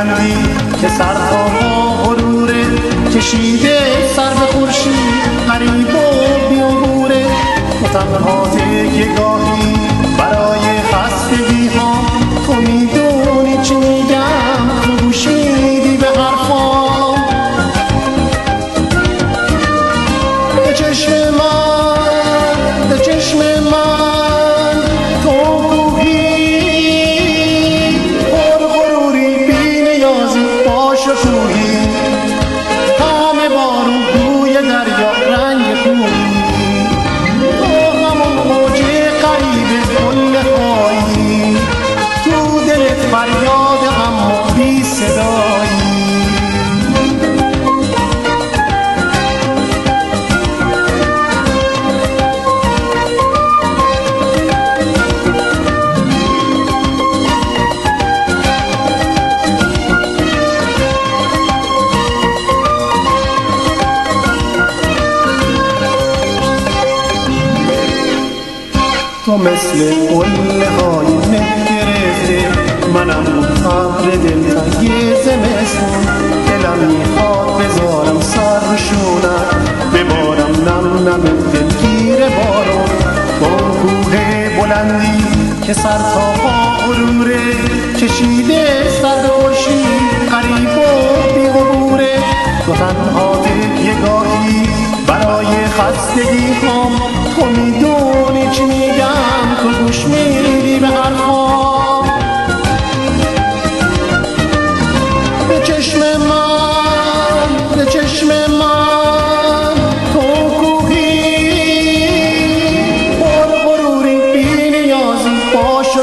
بلندی که سر و غروره کشیده سر به خورشید قریب و بیعبوره و تنها که گاهی برای خستگی ها تو تو مثل قله های گرفته منم اون ابر دلتنگی زمستون. دلم می‌خواد بذارم سر روشونم ببارم نم نم دلگیر بارون. با کوه بلندی که سر تا پا غروره کشیده سر خورشید قریب و بیغبوره تو تنها یه گاهی برای خستگی هم تو می‌دونی چی میگم؟ چشم من به چشم من تو کوهی. پر غروری بی نیازی باش و